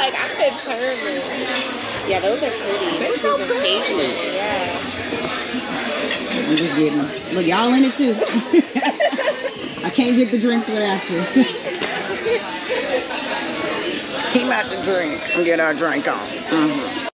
like, I'm determined. Yeah, those are pretty. They're so Presentation, pretty. Yeah. I'm just getting them. Look, y'all in it too. I can't get the drinks without you. He about to drink and get our drink on. Mm -hmm.